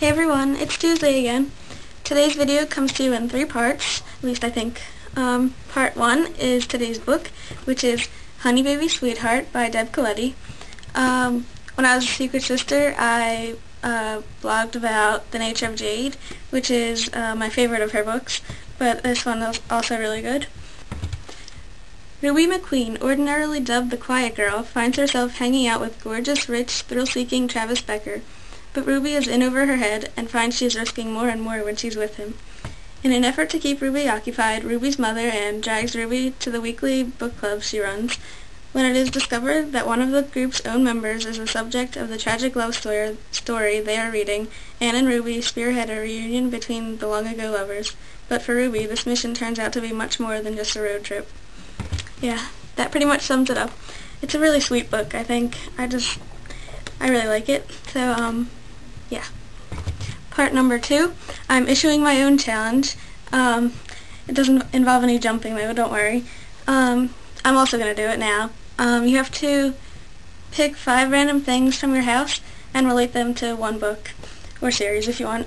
Hey everyone, it's Tuesday again. Today's video comes to you in three parts, at least I think. Um, part one is today's book, which is Honey Baby Sweetheart by Deb Caletti. Um, when I was a Secret Sister, I uh, blogged about The Nature of Jade, which is uh, my favorite of her books, but this one is also really good. Ruby McQueen, ordinarily dubbed the Quiet Girl, finds herself hanging out with gorgeous, rich, thrill-seeking Travis Becker. But Ruby is in over her head and finds she is risking more and more when she's with him. In an effort to keep Ruby occupied, Ruby's mother, Anne, drags Ruby to the weekly book club she runs. When it is discovered that one of the group's own members is the subject of the tragic love story, story they are reading, Anne and Ruby spearhead a reunion between the long-ago lovers. But for Ruby, this mission turns out to be much more than just a road trip. Yeah, that pretty much sums it up. It's a really sweet book, I think. I just, I really like it. So, um, yeah. Part number two, I'm issuing my own challenge. Um, it doesn't involve any jumping though, don't worry. Um, I'm also going to do it now. Um, you have to pick five random things from your house and relate them to one book or series if you want.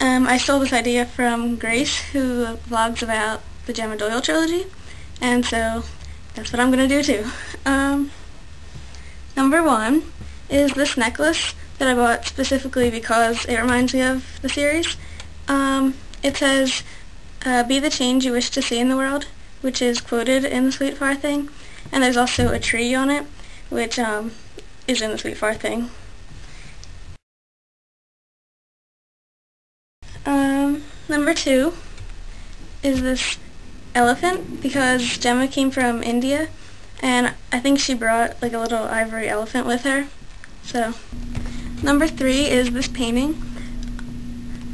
Um, I stole this idea from Grace, who vlogs about the Gemma Doyle trilogy, and so that's what I'm going to do too. Um, number one is this necklace that I bought specifically because it reminds me of the series. Um, it says, uh, be the change you wish to see in the world, which is quoted in the Sweet Far thing. And there's also a tree on it, which um, is in the Sweet Far thing. Um, number two is this elephant because Gemma came from India and I think she brought like a little ivory elephant with her. So Number three is this painting.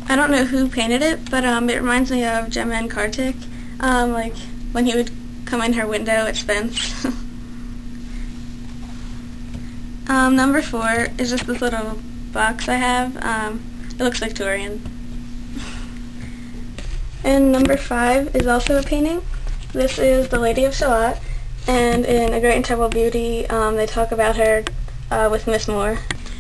I don't know who painted it, but um, it reminds me of Gemma and Kartik, um, like when he would come in her window at Spence. um, number four is just this little box I have. Um, it looks Victorian. and number five is also a painting. This is The Lady of Shalott, and in A Great and Terrible Beauty, um, they talk about her uh, with Miss Moore.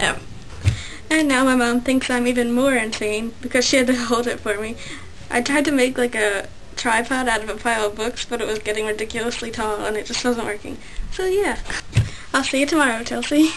M. And now my mom thinks I'm even more insane because she had to hold it for me. I tried to make like a tripod out of a pile of books, but it was getting ridiculously tall and it just wasn't working. So yeah, I'll see you tomorrow, Chelsea.